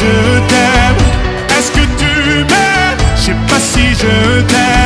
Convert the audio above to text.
je t'aime. Est-ce que tu m'aimes? Je sais pas si je t'aime.